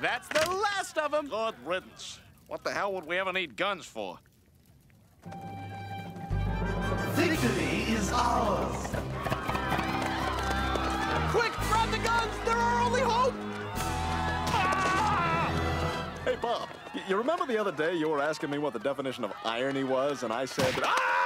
That's the last of them. Good riddance. What the hell would we ever need guns for? Victory is ours. Quick, grab the guns. They're our only hope. Ah! Hey, Bob, you remember the other day you were asking me what the definition of irony was, and I said, ah!